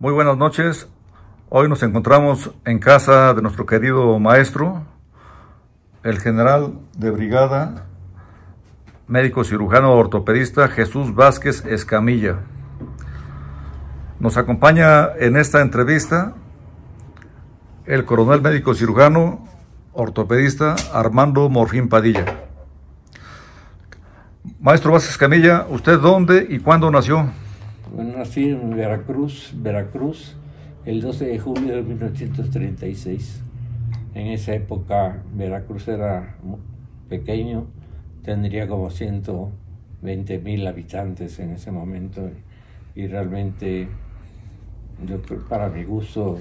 Muy buenas noches. Hoy nos encontramos en casa de nuestro querido maestro, el general de brigada, médico cirujano ortopedista Jesús Vázquez Escamilla. Nos acompaña en esta entrevista el coronel médico cirujano ortopedista Armando Morfín Padilla. Maestro Vázquez Camilla, ¿usted dónde y cuándo nació? Bueno, nací en Veracruz, Veracruz, el 12 de julio de 1936. En esa época Veracruz era pequeño, tendría como 120 mil habitantes en ese momento y realmente, yo para mi gusto...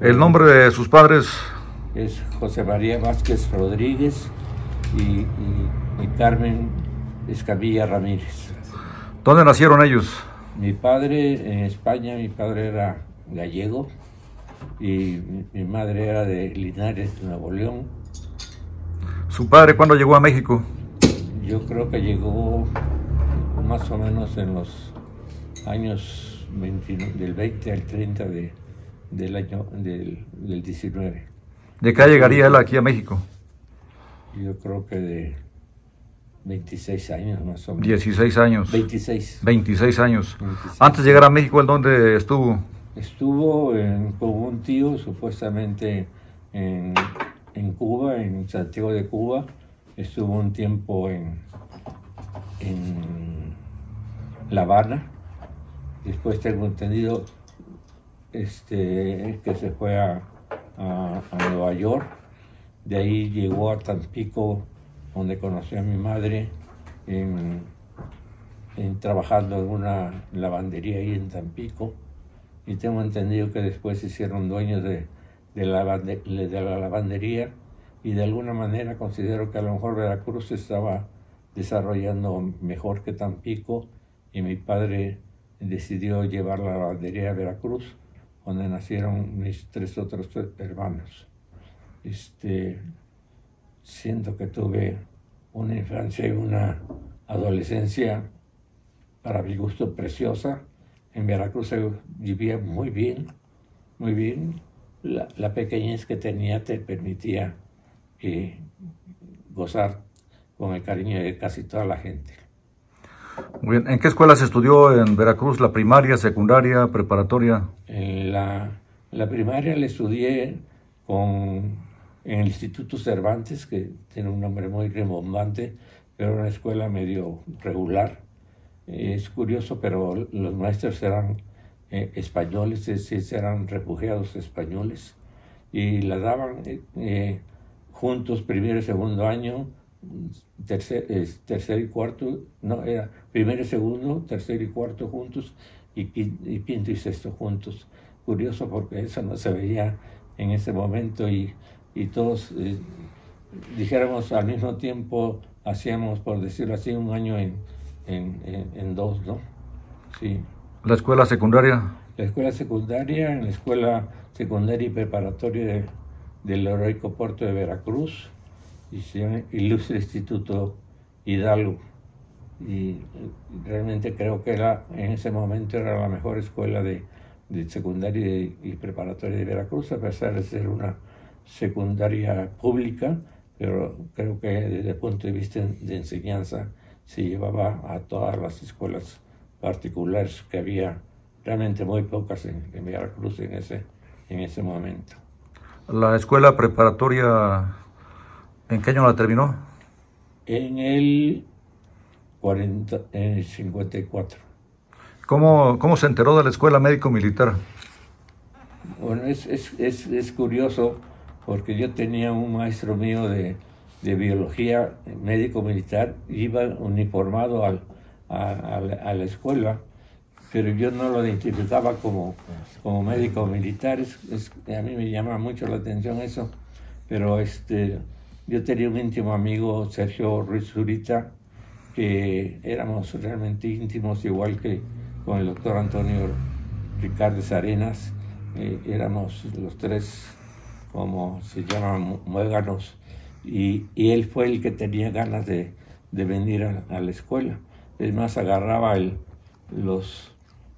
¿El nombre de sus padres? Es José María Vázquez Rodríguez y, y Carmen Escamilla Ramírez. ¿Dónde nacieron ellos? Mi padre en España, mi padre era gallego y mi, madre era de Linares, Nuevo León. ¿Su padre cuándo llegó a México? Yo creo que llegó más o menos en los años del 20 al 30 de, del año del, del 19. ¿De qué llegaría él aquí a México? Yo creo que de 26 años más o menos. 16 años. 26. 26 años. Antes de llegar a México, ¿en dónde estuvo? Estuvo en, con un tío supuestamente en, en, Cuba, en Santiago de Cuba. Estuvo un tiempo en, en La Habana. Después tengo entendido este, que se fue a, a, a Nueva York. De ahí llegó a Tampico donde conocí a mi madre en, trabajando en una lavandería ahí en Tampico. Y tengo entendido que después se hicieron dueños de, de, la, de, la lavandería. Y de alguna manera considero que a lo mejor Veracruz estaba desarrollando mejor que Tampico. Y mi padre decidió llevar la lavandería a Veracruz donde nacieron mis tres otros hermanos. Este, siento que tuve una infancia y una adolescencia para mi gusto preciosa. En Veracruz se vivía muy bien, muy bien. La, pequeñez que tenía te permitía eh, gozar con el cariño de casi toda la gente. Muy bien. ¿En qué escuela se estudió en Veracruz? ¿La primaria, secundaria, preparatoria? En la, la primaria la estudié con en el Instituto Cervantes, que tiene un nombre muy remontante, pero una escuela medio regular. Es curioso, pero los maestros eran eh, españoles, es eran refugiados españoles, y la daban eh, eh, juntos primero y segundo año, tercer, tercer y cuarto, no, era primero y segundo, tercer y cuarto juntos, y, y quinto y sexto juntos. Curioso porque eso no se veía en ese momento y y todos, eh, dijéramos al mismo tiempo, hacíamos, por decirlo así, un año en, en, dos, ¿no? Sí. ¿La escuela secundaria? La escuela secundaria, en la escuela secundaria y preparatoria del heroico puerto de Veracruz, y se llama Ilustre Instituto Hidalgo. Y realmente creo que era, en ese momento era la mejor escuela de, de secundaria y preparatoria de Veracruz, a pesar de ser una secundaria pública, pero creo que desde el punto de vista de enseñanza se llevaba a todas las escuelas particulares que había realmente muy pocas en, Veracruz en ese, en ese momento. ¿La escuela preparatoria en qué año la terminó? En el, 40, en el 54. ¿Cómo, ¿Cómo se enteró de la escuela médico-militar? Bueno, es, es, es, es curioso porque yo tenía un maestro mío de, de biología médico militar, iba uniformado al, a, la, escuela, pero yo no lo identificaba como, como médico militar, es, a mí me llama mucho la atención eso, pero este, yo tenía un íntimo amigo, Sergio Ruiz Zurita, que éramos realmente íntimos, igual que con el doctor Antonio Ricardo Arenas, eh, éramos los tres como se llaman muéganos, y, y, él fue el que tenía ganas de, de venir a, la escuela. Es más, agarraba el, los,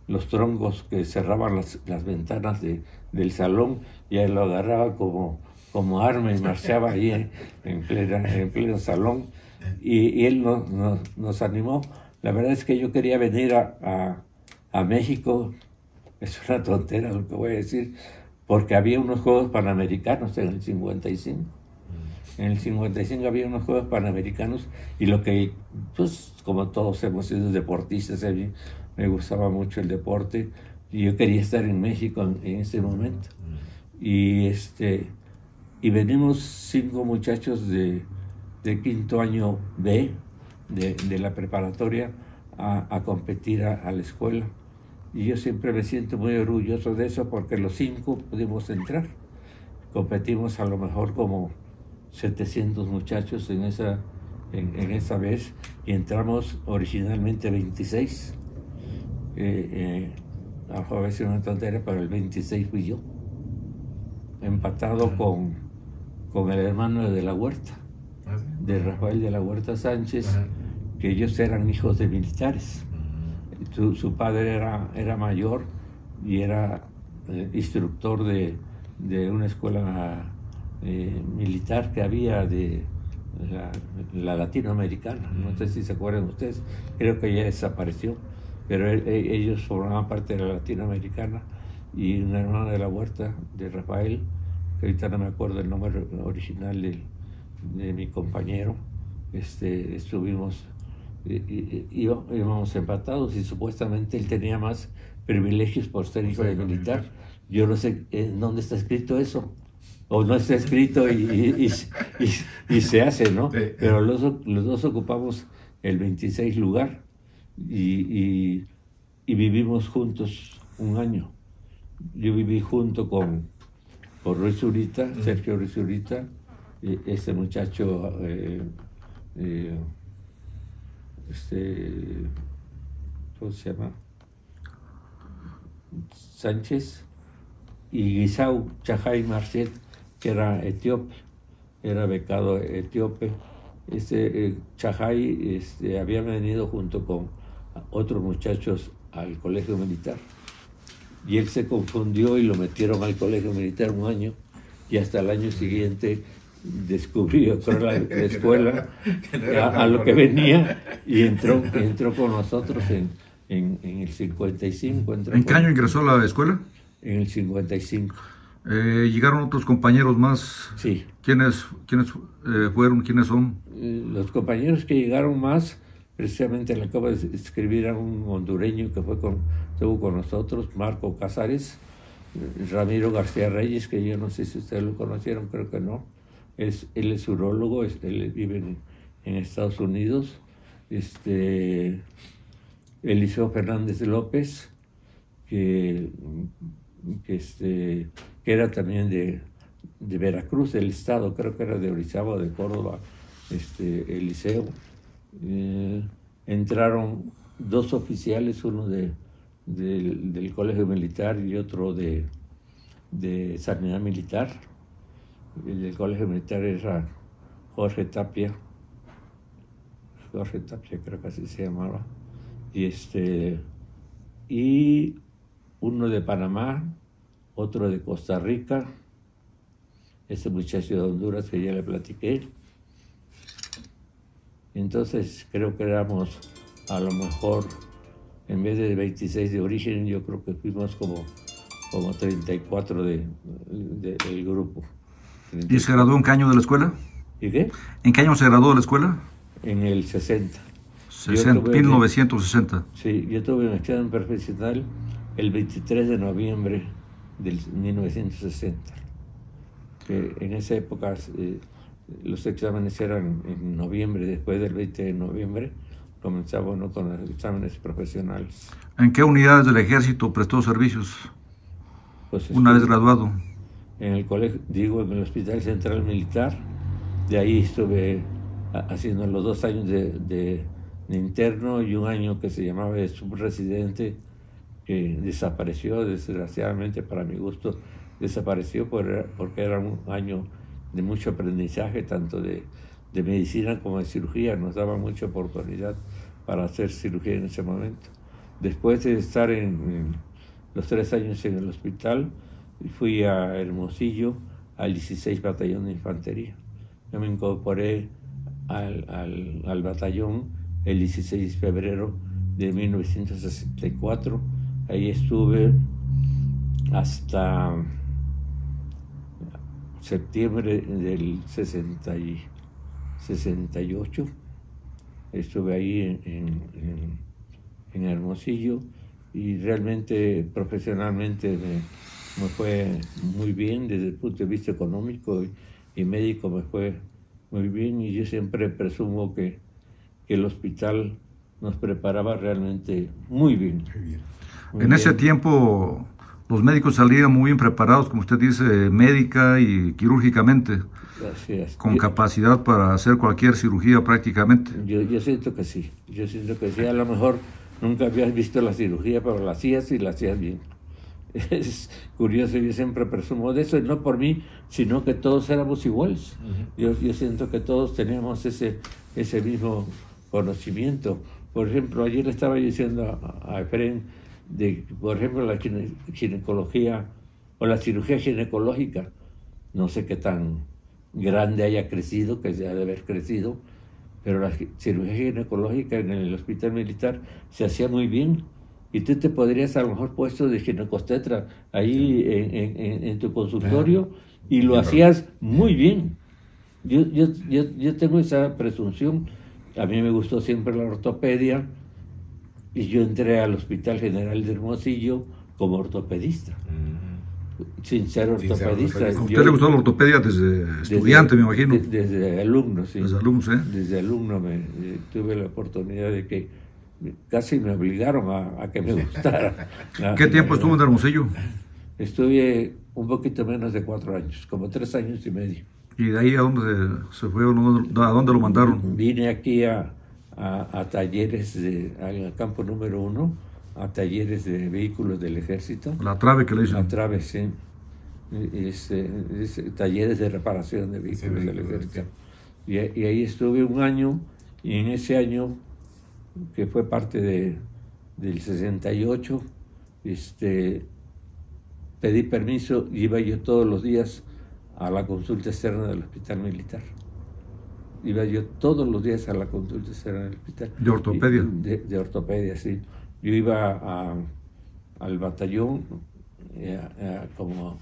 los troncos que cerraban las, las ventanas de, del salón y él lo agarraba como, como arma y marchaba ahí en, en, en pleno salón y, él nos, nos, animó. La verdad es que yo quería venir a, a, a, México, es una tontera lo que voy a decir, porque había unos Juegos Panamericanos en el 55. En el 55 había unos Juegos Panamericanos y lo que, pues como todos hemos sido deportistas, me gustaba mucho el deporte y yo quería estar en México en, ese momento. Y, este, y venimos cinco muchachos de, de quinto año B de, de la preparatoria a, a competir a, la escuela. Y yo siempre me siento muy orgulloso de eso porque los cinco pudimos entrar. Competimos a lo mejor como 700 muchachos en esa, en, en esa vez y entramos originalmente 26 eh, eh, a veces una tontera, pero el 26 fui yo, empatado con, con el hermano de la Huerta, ah, de Rafael de la Huerta Sánchez, que ellos eran hijos de militares. Su, su, padre era, era mayor y era eh, instructor de, de, una escuela eh, militar que había de la, la latinoamericana. No sé si se acuerdan ustedes, creo que ya desapareció pero e, ellos formaban parte de la latinoamericana y una hermana de la huerta de Rafael, que ahorita no me acuerdo el nombre original de, de mi compañero, este, estuvimos, íbamos empatados y supuestamente él tenía más privilegios por ser hijo de militar. Yo no sé en dónde está escrito eso, o no está escrito y, y se hace, ¿no? Pero los, los dos ocupamos el 26 lugar y, y, vivimos juntos un año. Yo viví junto con, con Ruiz Zurita, Sergio Ruiz Zurita, este muchacho, eh, eh, este, ¿cómo se llama? Sánchez y Guisau Chajay Marcet, que era etíope, era becado etíope. Este eh, este, había venido junto con otros muchachos al colegio militar. Y él se confundió y lo metieron al colegio militar un año y hasta el año siguiente descubrió la, escuela a, lo que venía y entró, entró con nosotros en, en, el 55. ¿En qué año ingresó a la escuela? En el 55. Eh, ¿Llegaron otros compañeros más? Sí. ¿Quiénes, quiénes eh, fueron? ¿Quiénes son? Eh, los compañeros que llegaron más Precisamente le acabo de escribir a un hondureño que fue con, estuvo con nosotros, Marco Casares, Ramiro García Reyes, que yo no sé si ustedes lo conocieron, creo que no. Es, él es urólogo, él vive en, Estados Unidos. Este, Eliseo Fernández López, que, este, que era también de, de Veracruz, del estado, creo que era de Orizaba, de Córdoba, este, Eliseo eh, entraron dos oficiales, uno de, del Colegio Militar y otro de, de Sanidad Militar. El del Colegio Militar era Jorge Tapia, Jorge Tapia creo que así se llamaba, y, este, y uno de Panamá, otro de Costa Rica, ese muchacho de Honduras que ya le platiqué, entonces creo que éramos a lo mejor, en vez de 26 de origen, yo creo que fuimos como, como 34 de, del grupo. ¿Y se graduó en qué año de la escuela? ¿Y qué? ¿En qué año se graduó de la escuela? En el 60. 60 1960. sí, yo tuve mi examen profesional el 23 de noviembre del 1960. Que en esa época eh, los exámenes eran en noviembre, después del 20 de noviembre, comenzaba uno con los exámenes profesionales. ¿En qué unidades del ejército prestó servicios? Pues Una vez graduado. En el colegio, digo, en el Hospital Central Militar, de ahí estuve haciendo los dos años de, de, interno y un año que se llamaba de subresidente, que desapareció, desgraciadamente para mi gusto, desapareció porque era un año de mucho aprendizaje, tanto de, de, medicina como de cirugía. Nos daba mucha oportunidad para hacer cirugía en ese momento. Después de estar en, los tres años en el hospital, fui a Hermosillo al 16 Batallón de Infantería. Yo me incorporé al, al, al batallón el 16 de febrero de 1964. Ahí estuve hasta septiembre del 60 y 68. Estuve ahí en, en, Hermosillo y realmente profesionalmente me, fue muy bien desde el punto de vista económico y, médico me fue muy bien y yo siempre presumo que, que el hospital nos preparaba realmente muy bien. en ese tiempo los médicos salían muy bien preparados, como usted dice, médica y quirúrgicamente, con capacidad para hacer cualquier cirugía prácticamente. Yo, yo siento que sí, yo siento que sí, a lo mejor nunca habías visto la cirugía, pero la hacías y la hacías bien. Es curioso, yo siempre presumo de eso, y no por mí, sino que todos éramos iguales. yo, yo siento que todos teníamos ese, ese mismo conocimiento. Por ejemplo, ayer le estaba diciendo a, Efren de, por ejemplo, la ginecología o la cirugía ginecológica, no sé qué tan grande haya crecido, que se ha de haber crecido, pero la cirugía ginecológica en el hospital militar se hacía muy bien. Y tú te podrías a lo mejor puesto de ginecostetra ahí en, tu consultorio y lo hacías muy bien. Yo, yo, yo, yo tengo esa presunción a mí me gustó siempre la ortopedia y yo entré al Hospital General de Hermosillo como ortopedista. Sin ser ortopedista. ¿A usted le gustó la ortopedia desde, estudiante, me imagino? desde alumno, sí. Desde alumno, ¿eh? Desde alumno me, eh, tuve la oportunidad de que casi me obligaron a, que me gustara. ¿Qué tiempo estuvo en Hermosillo? Estuve un poquito menos de cuatro años, como tres años y medio. ¿Y de ahí a dónde se fue? ¿A dónde lo mandaron? Vine aquí a, a, talleres, de, al campo número uno, a talleres de vehículos del ejército. La trave que le hizo. La trave, sí. Es, talleres de reparación de vehículos del ejército. Y, y, ahí estuve un año, y en ese año, que fue parte de, del 68, este, pedí permiso, iba yo todos los días a la consulta externa del hospital militar. Iba yo todos los días a la consulta externa del hospital. ¿De ortopedia? De, ortopedia, sí. Yo iba al batallón eh, como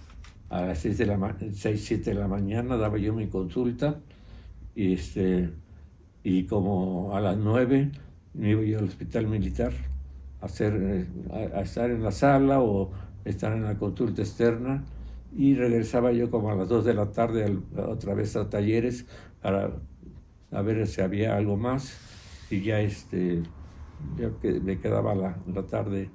a las 6, de la 6, 7 de la mañana, daba yo mi consulta y, este, y como a las 9 me iba yo al hospital militar a, hacer, eh, a estar en la sala o estar en la consulta externa y regresaba yo como a las 2 de la tarde otra vez a talleres para a ver si había algo más y ya este ya que me quedaba la, la tarde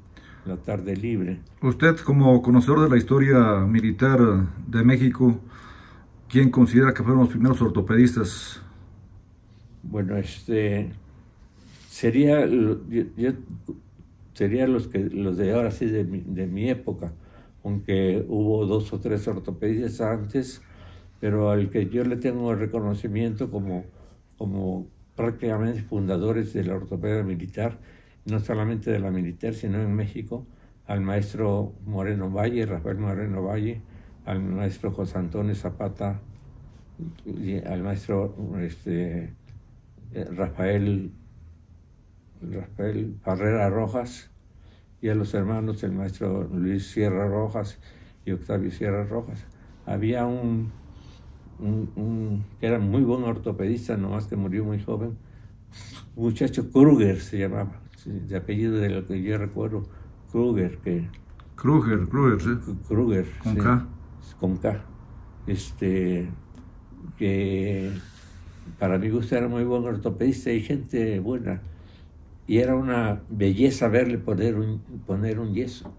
la tarde libre. Usted como conocedor de la historia militar de México, ¿quién considera que fueron los primeros ortopedistas? Bueno, este sería yo, sería los que los de ahora sí de de mi época aunque hubo dos o tres ortopedistas antes, pero al que yo le tengo el reconocimiento como, como prácticamente fundadores de la ortopedia militar, no solamente de la militar, sino en México, al maestro Moreno Valle, Rafael Moreno Valle, al maestro José Antonio Zapata, al maestro este, Rafael, Rafael Barrera Rojas, y a los hermanos el maestro Luis Sierra Rojas y Octavio Sierra Rojas. Había un, un, que era muy buen ortopedista, nomás que murió muy joven, un muchacho Kruger se llamaba, de apellido de lo que yo recuerdo, Kruger, que... Kruger, Kruger, sí. Kruger, con K. Con K. Este, que para mi gusto era muy buen ortopedista y gente buena y era una belleza verle poner un, poner un yeso.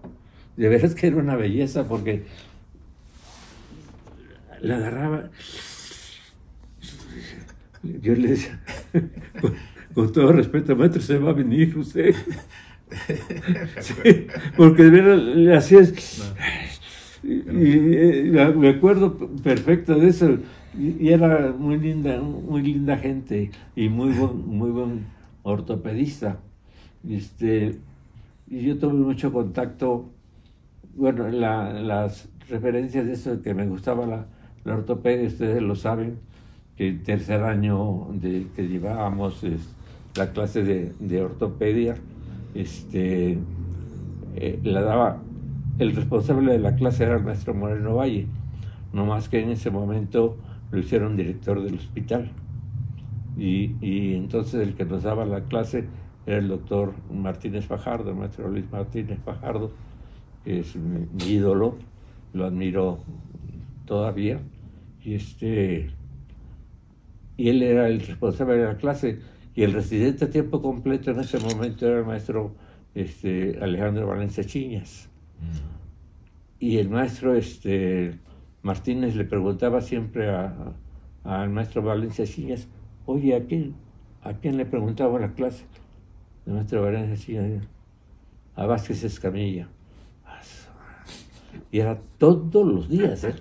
De verdad que era una belleza porque la agarraba. Yo le decía, con, todo respeto, maestro, se va a venir usted. porque de verdad le hacías. Y, me acuerdo perfecto de eso. Y, era muy linda, muy linda gente y muy buen, muy buen ortopedista. Este, Y yo tuve mucho contacto, bueno, las referencias de eso, que me gustaba la, la ortopedia, ustedes lo saben, que el tercer año de, que llevábamos la clase de, de ortopedia, este, eh, la daba, el responsable de la clase era el maestro Moreno Valle, no más que en ese momento lo hicieron director del hospital. Y, y, entonces el que nos daba la clase era el doctor Martínez Fajardo, el maestro Luis Martínez Fajardo, que es mi, ídolo, lo admiro todavía. Y, este, y él era el responsable de la clase y el residente a tiempo completo en ese momento era el maestro este, Alejandro Valencia Chiñas. Mm. Y el maestro este, Martínez le preguntaba siempre al maestro Valencia Chiñas, oye, ¿a quién, ¿a quién le preguntaba la clase? El maestro Valencia Chiñas, a Vázquez Escamilla. Y era todos los días, ¿eh?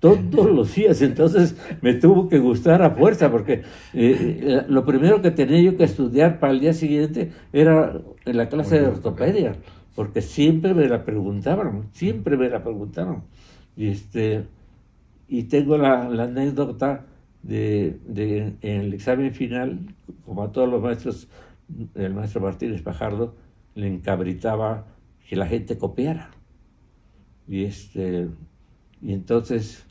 todos los días. Entonces me tuvo que gustar a fuerza, porque eh, lo primero que tenía yo que estudiar para el día siguiente era en la clase de ortopedia, porque siempre me la preguntaban, siempre me la preguntaron. Y, este, y tengo la, anécdota de, de, en el examen final, como a todos los maestros, el maestro Martínez Pajardo le encabritaba que la gente copiara. Y, este, y entonces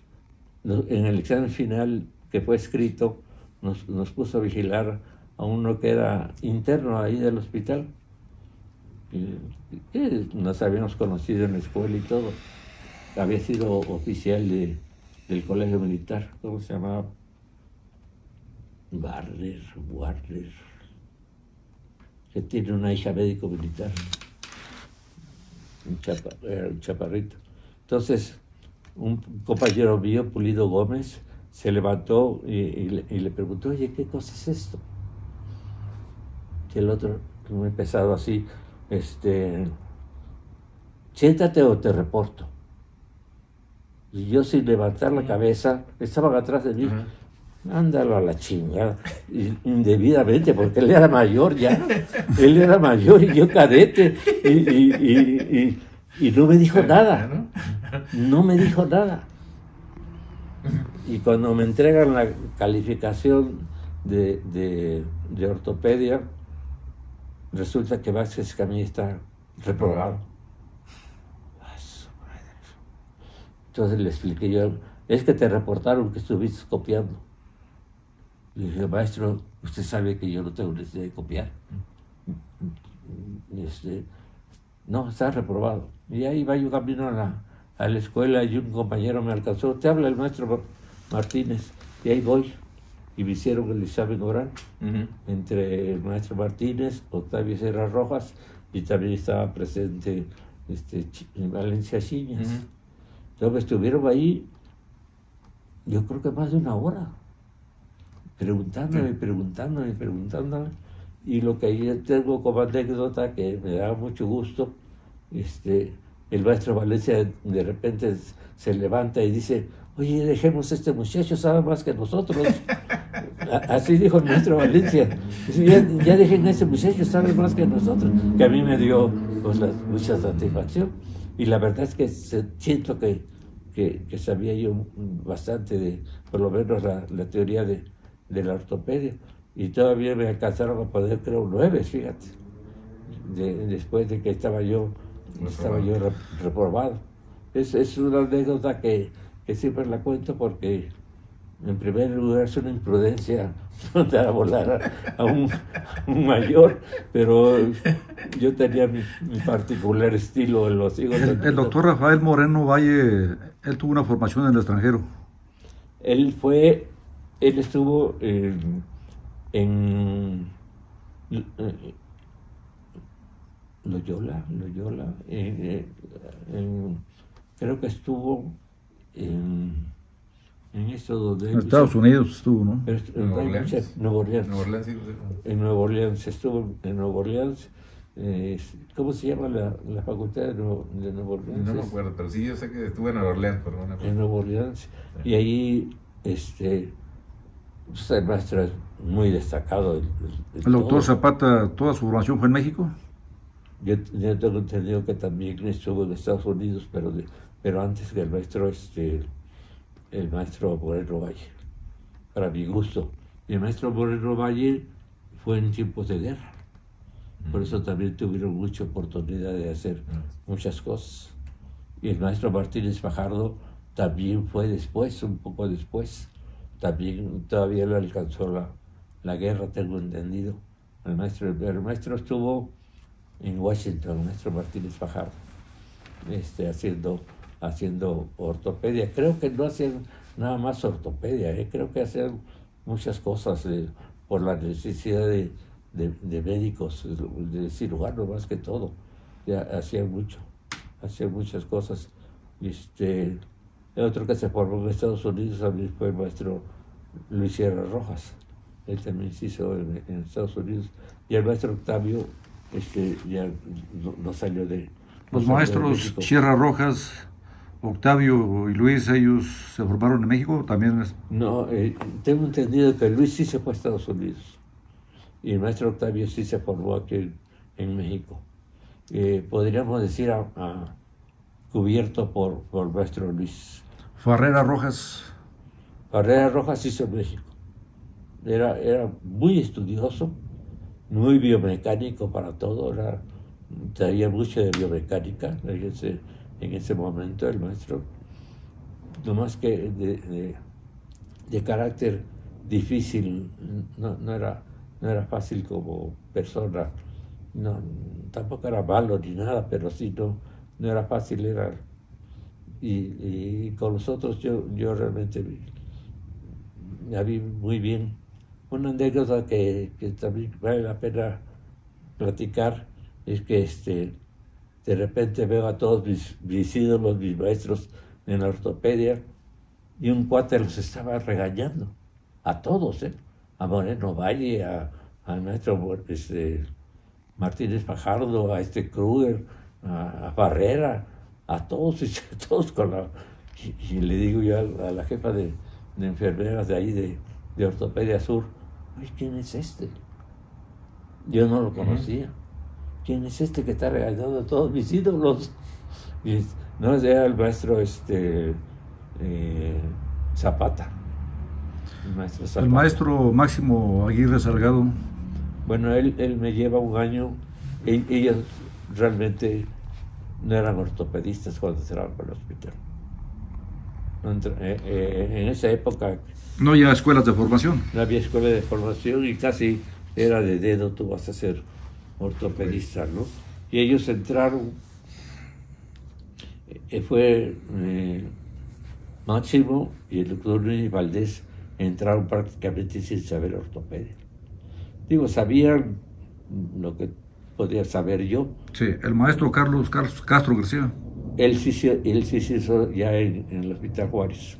en el examen final que fue escrito, nos, nos, puso a vigilar a uno que era interno ahí del hospital, que, nos habíamos conocido en la escuela y todo. Había sido oficial de, del colegio militar, ¿cómo se llamaba? Barler, Warner, que tiene una hija médico militar, un, un chaparrito. Entonces, un compañero mío, Pulido Gómez, se levantó y, le, preguntó, oye, ¿qué cosa es esto? Y el otro, muy pesado así, este, siéntate o te reporto. Y yo sin levantar la cabeza, estaban atrás de mí, ándalo a la chingada, indebidamente, porque él era mayor ya, él era mayor y yo cadete, y, y no me dijo nada. No me dijo nada. Y cuando me entregan la calificación de, ortopedia, resulta que Vázquez Camilla está reprobado. Entonces le expliqué yo, es que te reportaron que estuviste copiando. Le dije, maestro, usted sabe que yo no tengo necesidad de copiar. Este, no, está reprobado. Y ahí va yo camino a la, a la escuela y un compañero me alcanzó, te habla el maestro Martínez, y ahí voy. Y me hicieron el examen oral entre el maestro Martínez, Octavio Serra Rojas, y también estaba presente este, Valencia Chiñas. Entonces estuvieron ahí, yo creo que más de una hora, preguntándome, preguntándome, preguntándome. Y lo que ahí tengo como anécdota que me da mucho gusto, este, el maestro Valencia de repente se levanta y dice, oye, dejemos a este muchacho, sabe más que nosotros. Así dijo el maestro Valencia. Ya, dejen a este muchacho, sabe más que nosotros. Que a mí me dio pues, mucha satisfacción. Y la verdad es que siento que, que, sabía yo bastante de, por lo menos, la, teoría de, de, la ortopedia. Y todavía me alcanzaron a poder, creo, nueve, fíjate. después de que estaba yo estaba yo reprobado. Es, es una anécdota que, que, siempre la cuento porque, en primer lugar, es una imprudencia dar a volar a, un, mayor, pero yo tenía mi, particular estilo en los hijos. El, doctor Rafael Moreno Valle, él tuvo una formación en el extranjero. Él fue, él estuvo en, en Loyola, Loyola, eh, eh, creo que estuvo en, en esto donde... En Estados Unidos estuvo, ¿no? en Nueva Orleans. Nueva Orleans. En Nueva Orleans, estuvo en Nueva Orleans. Eh, ¿Cómo se llama la, la facultad de Nueva, de Orleans? No me acuerdo, pero sí yo sé que estuve en Nueva Orleans. Por una en Nueva Orleans. Y ahí, este, el maestro es muy destacado. ¿El doctor Zapata, toda su formación fue en México? yo, yo tengo entendido que también estuvo en Estados Unidos, pero, de- pero antes que el maestro, este, el maestro Moreno Valle, para mi gusto. Y el maestro Moreno Valle fue en tiempos de guerra. Por eso también tuvieron mucha oportunidad de hacer muchas cosas. Y el maestro Martínez Fajardo también fue después, un poco después. También todavía le alcanzó la, la guerra, tengo entendido. El maestro, el maestro estuvo en Washington, el maestro Martínez Fajardo, este, haciendo, haciendo ortopedia. Creo que no hacían nada más ortopedia, ¿eh? creo que hacían muchas cosas eh, por la necesidad de, de- médicos, de cirujanos más que todo. Ya hacían mucho, hacían muchas cosas. Este, el otro que se formó en Estados Unidos también fue el maestro Luis Sierra Rojas. Él también se hizo en, en Estados Unidos. Y el maestro Octavio este, ya no, no salió de. Los salió de maestros México. Sierra Rojas, Octavio y Luis, ellos se formaron en México, también es- No, eh, tengo entendido que Luis sí se fue a Estados Unidos. Y el maestro Octavio sí se formó aquí en, en México. Eh, podríamos decir a, a- cubierto por, por el maestro Luis. Farrera Rojas, Barrera Rojas hizo México. Era, era muy estudioso, muy biomecánico para todo, era, sabía mucho de biomecánica en ese, en ese momento el maestro. No más que de, carácter difícil, no, era, no era fácil como persona, no, tampoco era malo ni nada, pero sí no era fácil, era... Y, con los otros yo, yo realmente me vi muy bien. Una anécdota que, que también vale la pena platicar es que este, de repente veo a todos mis, mis ídolos, mis maestros en la ortopedia, y un cuate los estaba regañando, a todos, ¿eh? a Moreno Valle, a- al maestro este, Martínez Fajardo, a este Kruger, a Barrera, a todos, y todos con la... Y, y le digo yo a, a la jefa de, de enfermeras de ahí, de, de Ortopedia Sur, "Ay, ¿quién es este? Yo no lo conocía. ¿Quién es este que está regañando a todos mis ídolos? Y no, era el maestro este, eh, Zapata. El maestro Zapata. el maestro Máximo Aguirre Salgado, Bueno, él, él me lleva un año. Ellos realmente no eran ortopedistas cuando entraron al hospital. Eh, eh, en esa época no ya escuelas de formación. no había escuela de formación y casi era de dedo, tú vas a ser ortopedista, ¿no? Y ellos entraron, eh, fue eh, Máximo y el doctor Luis Valdés entraron prácticamente sin saber ortopedia. Digo, sabían lo que podía saber yo. Sí, el maestro Carlos, Carlos Castro García, Él sí, se- él sí se hizo ya en, en el Hospital Juárez,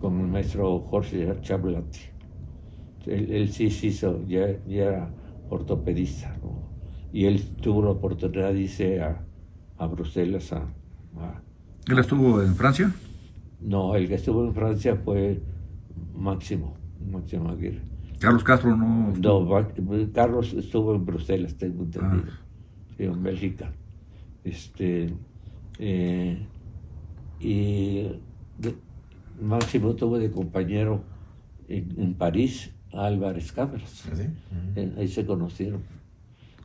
con el maestro Jorge Chablati. Él, él sí se hizo, ya, ya era ortopedista, ¿no? Y él tuvo la oportunidad de irse a, a Bruselas a, a- él estuvo en Francia. No, el que estuvo en Francia fue Máximo, Máximo Aguirre. Carlos Castro no. No, Carlos estuvo en Bruselas, tengo entendido. Ah. Sí, en Bélgica. Este, eh, y de- Máximo tuvo de compañero en, en París a Álvarez Cabras. ¿Así? Eh, Ahí se conocieron.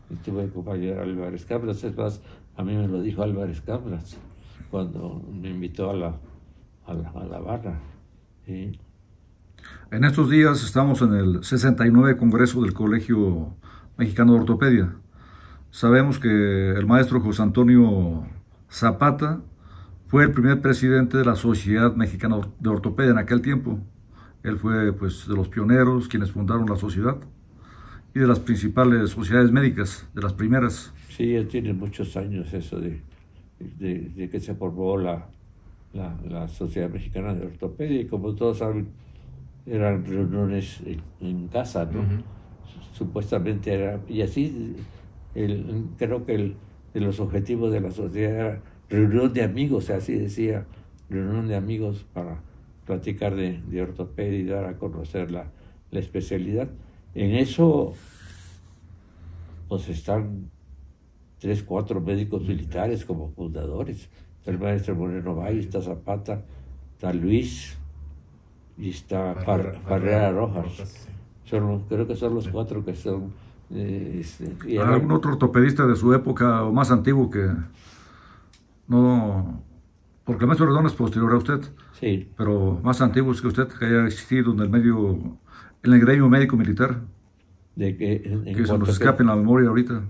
Y tuve de compañero a Álvarez Cabras. Es más, a mí me lo dijo Álvarez Cabras cuando me invitó a la, a la, a la barra. Sí. En estos días estamos en el 69 Congreso del Colegio Mexicano de Ortopedia. Sabemos que el maestro José Antonio Zapata fue el primer presidente de la Sociedad Mexicana de Ortopedia en aquel tiempo. Él fue pues de los pioneros quienes fundaron la sociedad y de las principales sociedades médicas, de las primeras. Sí, ya tiene muchos años eso de, de, de que se formó la, la, la Sociedad Mexicana de Ortopedia y como todos saben, eran reuniones en, casa, ¿no? Supuestamente era, y así el, creo que el, de los objetivos de la sociedad era reunión de amigos, así decía, reunión de amigos para platicar de, de ortopedia y dar a conocer la, la especialidad. En eso, pues están tres, cuatro médicos militares como fundadores. Está el maestro Moreno Valle, está Zapata, está Luis y está Parrera Rojas. Son, creo que son los cuatro que son... Eh, este, ¿Algún otro ortopedista de su época o más antiguo que no... Porque el maestro Redón es posterior a usted. Sí. Pero más antiguos que usted, que haya existido en el medio, en el gremio médico militar. De que, en, que se nos escape en la memoria ahorita.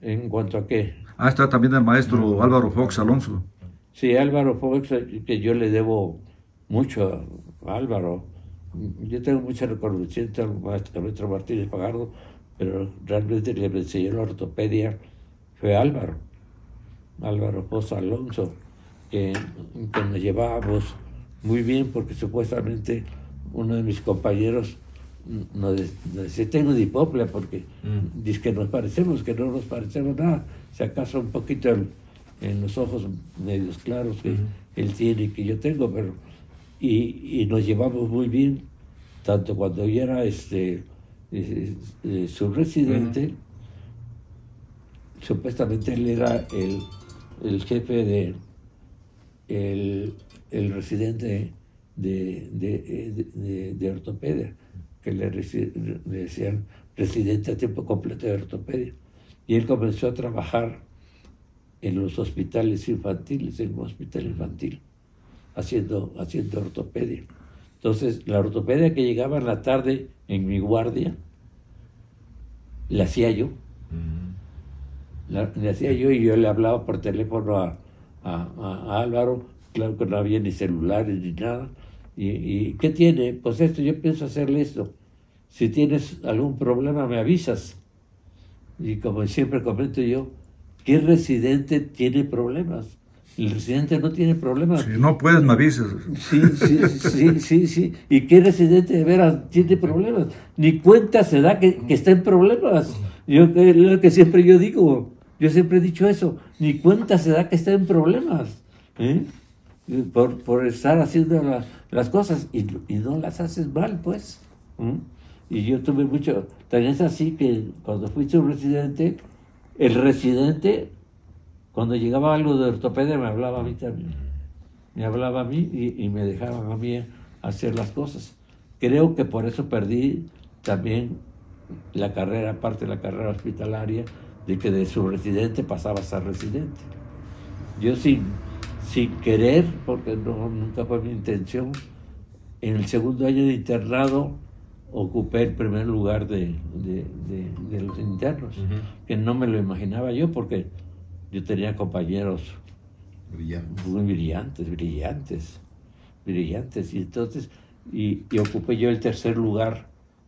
¿En cuanto a qué? Ah, está también el maestro Álvaro Fox Alonso. Sí, Álvaro Fox, que yo le debo mucho Álvaro. Yo tengo mucha reconocimiento al maestro Martínez Pagardo, pero realmente le enseñó la ortopedia fue Álvaro, Álvaro Fox Alonso, que, que nos llevábamos muy bien porque supuestamente uno de mis compañeros no, decía, tengo dipoplia porque mm. dice que nos parecemos, que no nos parecemos nada, si acaso un poquito en, los ojos medios claros que él tiene y que yo tengo, pero y, nos llevamos muy bien, tanto cuando yo era este, eh, eh, su residente, supuestamente él era el, jefe de, el, residente de, de, de ortopedia que le, decían residente a tiempo completo de ortopedia. Y él comenzó a trabajar en los hospitales infantiles, en un hospital infantil, haciendo, haciendo ortopedia. Entonces, la ortopedia que llegaba en la tarde en mi guardia, la hacía yo. La, hacía yo y yo le hablaba por teléfono a, a Álvaro, claro que no había ni celulares ni nada, ¿Y, qué tiene? Pues esto, yo pienso hacerle esto. Si tienes algún problema, me avisas. Y como siempre comento yo, ¿qué residente tiene problemas? El residente no tiene problemas. Si no puedes, me avisas. Sí, sí, sí, sí, sí. ¿Y qué residente de veras tiene problemas? Ni cuenta se da que, está en problemas. Yo lo que siempre yo digo, yo siempre he dicho eso, ni cuenta se da que está en problemas. ¿eh? Por, por estar haciendo la, las cosas y, no las haces mal, pues. Y yo tuve mucho, también es así que cuando fui su residente, el residente, cuando llegaba algo de ortopedia, me hablaba a mí también. Me hablaba a mí y, me dejaban a mí hacer las cosas. Creo que por eso perdí también la carrera, aparte de la carrera hospitalaria, de que de su residente pasabas a residente. Yo sin sin querer, porque no, nunca fue mi intención, en el segundo año de internado ocupé el primer lugar de, los internos, que no me lo imaginaba yo porque yo tenía compañeros muy brillantes, brillantes, brillantes, y entonces, y, ocupé yo el tercer lugar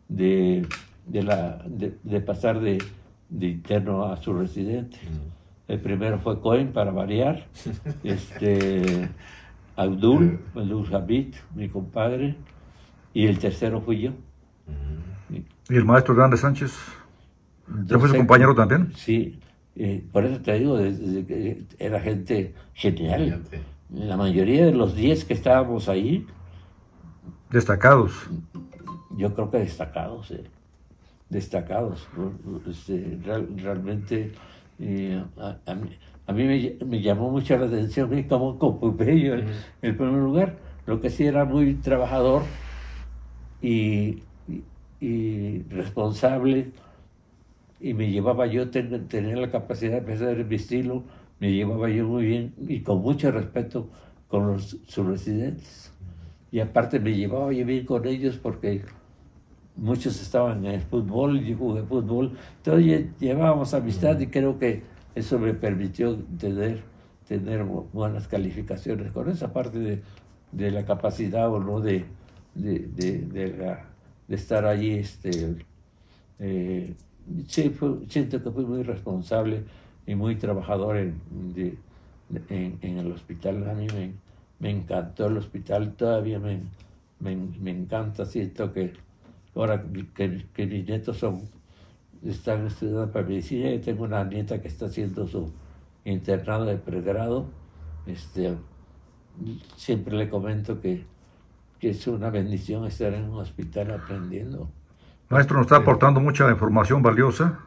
de, la, de, pasar de, interno a su residente. El primero fue Cohen, para variar. Este, Abdul, Abdul Habit, mi compadre. Y el tercero fui yo. ¿Y el maestro Grande Sánchez? ¿Ya fue su compañero también? Sí. Eh, por eso te digo, era gente genial. La mayoría de los 10 que estábamos ahí. Destacados. Yo creo que destacados, eh. destacados. Este, realmente a, mí, me, llamó mucho la atención cómo ocupé yo el, el, primer lugar. Lo que sí era muy trabajador y, y, responsable y me llevaba yo, ten, tenía la capacidad de empezar mi estilo, me llevaba yo muy bien y con mucho respeto con los, sus residentes. Y aparte me llevaba yo bien con ellos porque muchos estaban en el fútbol, yo jugué fútbol, entonces llevábamos amistad y creo que eso me permitió tener, tener buenas calificaciones con esa parte de, de la capacidad o no de, de, de, estar allí. Este, eh, siento que fui muy responsable y muy trabajador en, en, el hospital. A mí me, me, encantó el hospital, todavía me, me, me encanta, siento que ahora que, mis nietos son, están estudiando para medicina, y tengo una nieta que está haciendo su internado de pregrado, este, siempre le comento que, que es una bendición estar en un hospital aprendiendo. Maestro, nos está aportando mucha información valiosa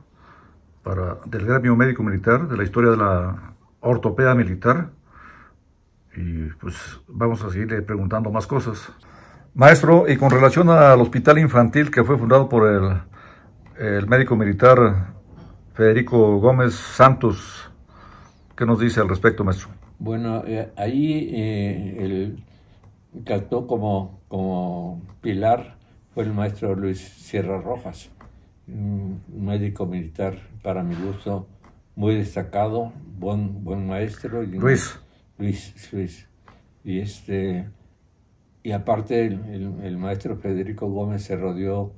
para, del gremio médico militar, de la historia de la ortopedia militar. Y pues vamos a seguirle preguntando más cosas. Maestro, y con relación al hospital infantil que fue fundado por el, el médico militar Federico Gómez Santos, ¿qué nos dice al respecto, maestro? Bueno, eh, ahí eh, el que actuó como, como pilar fue el maestro Luis Sierra Rojas, un médico militar para mi gusto muy destacado, buen, buen maestro. Y Luis. Luis, Luis. Y, este, y aparte el, el, maestro Federico Gómez se rodeó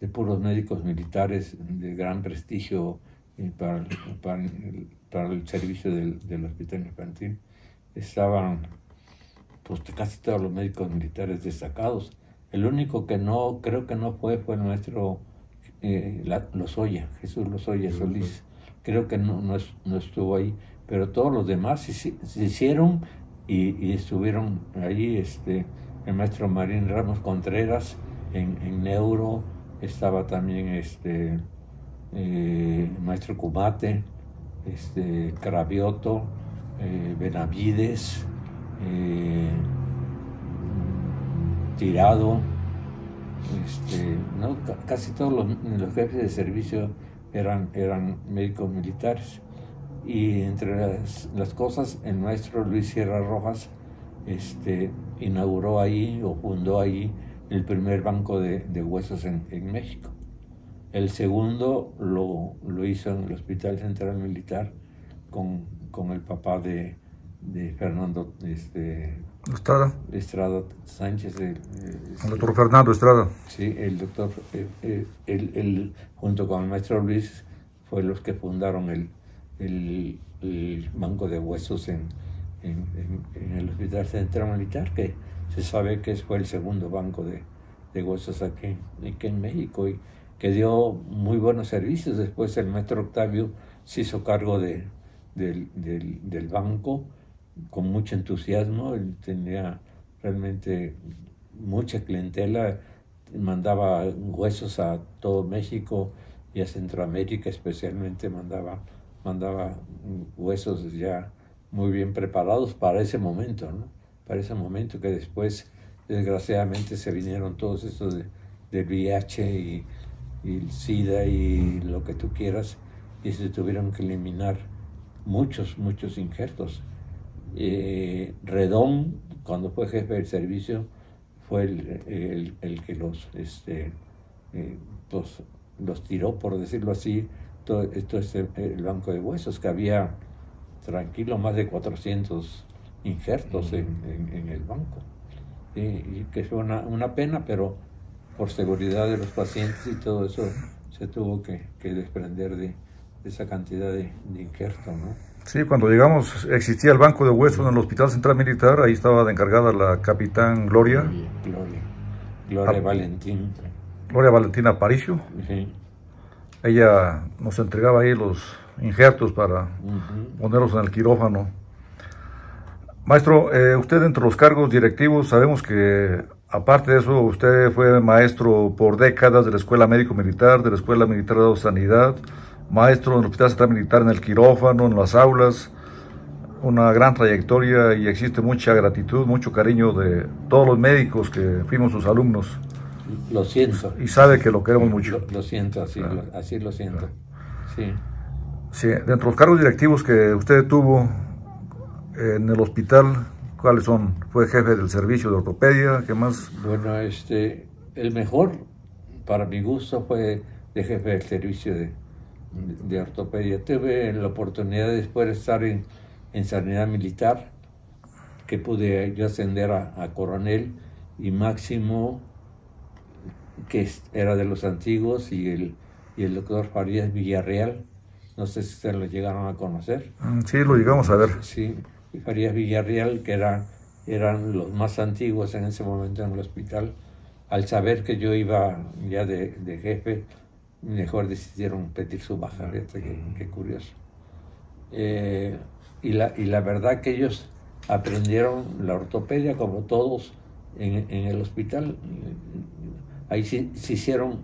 de puros médicos militares de gran prestigio para, para, el, para el servicio del, del hospital infantil. Estaban pues casi todos los médicos militares destacados. El único que no, creo que no fue, fue el maestro eh, Lozoya, Jesús Lozoya Solís. Creo que no, no, no, estuvo ahí, pero todos los demás se, hicieron y, estuvieron ahí. Este, el maestro Marín Ramos Contreras en, en neuro, estaba también este, eh, el maestro Cubate, este, Cravioto, eh, Benavides, eh, Tirado, este, ¿no? casi todos los, jefes de servicio eran, eran médicos militares. Y entre las, cosas, el maestro Luis Sierra Rojas este, inauguró ahí o fundó ahí el primer banco de, huesos en, México. El segundo lo, lo, hizo en el Hospital Central Militar con, con el papá de, de Fernando este, Estrada. Estrada Sánchez. El, doctor Fernando Estrada. Sí, el doctor, eh, eh, junto con el maestro Luis, fue los que fundaron el, el, Banco de Huesos en, en, en, el Hospital Central Militar, que se sabe que fue el segundo banco de, de huesos aquí, aquí, en México y que dio muy buenos servicios. Después el maestro Octavio se hizo cargo de, del, del, del banco con mucho entusiasmo, él tenía realmente mucha clientela, mandaba huesos a todo México y a Centroamérica especialmente mandaba, mandaba huesos ya muy bien preparados para ese momento, ¿no? para ese momento que después desgraciadamente se vinieron todos estos de, del VIH y, y el SIDA y lo que tú quieras y se tuvieron que eliminar muchos, muchos injertos eh, Redón, cuando fue jefe del servicio, fue el, el, que los, este, eh, los, los, tiró, por decirlo así, todo, esto es el, banco de huesos, que había tranquilo más de 400 injertos en, en, el banco. Y, que fue una, una, pena, pero por seguridad de los pacientes y todo eso se tuvo que, que desprender de, esa cantidad de, de injertos, ¿no? Sí, cuando llegamos existía el banco de huesos en el Hospital Central Militar, ahí estaba de encargada la capitán Gloria. Gloria, Gloria, Valentín. Gloria Valentina Aparicio. Sí. Ella nos entregaba ahí los injertos para ponerlos en el quirófano. Maestro, eh, usted entre los cargos directivos sabemos que aparte de eso usted fue maestro por décadas de la Escuela Médico Militar, de la Escuela Militar de Sanidad, maestro en el Hospital Central Militar, en el quirófano, en las aulas, una gran trayectoria y existe mucha gratitud, mucho cariño de todos los médicos que fuimos sus alumnos. Lo siento. Y sabe que lo queremos mucho. Lo, siento, así, lo, así lo siento. Sí. Sí, dentro de los cargos directivos que usted tuvo en el hospital, ¿cuáles son? ¿Fue jefe del servicio de ortopedia? ¿Qué más? Bueno, este, el mejor, para mi gusto, fue de jefe del servicio de, de ortopedia. Tuve la oportunidad después de estar en, en sanidad militar, que pude yo ascender a, coronel, y Máximo, que era de los antiguos, y el, y el doctor Farías Villarreal, no sé si ustedes lo llegaron a conocer. Mm, sí, lo llegamos a ver. Sí, y Farías Villarreal, que era, eran los más antiguos en ese momento en el hospital, al saber que yo iba ya de, de jefe, mejor decidieron pedir su baja, qué, curioso. Eh, y, la, y la verdad que ellos aprendieron la ortopedia como todos en, el hospital. Ahí se, hicieron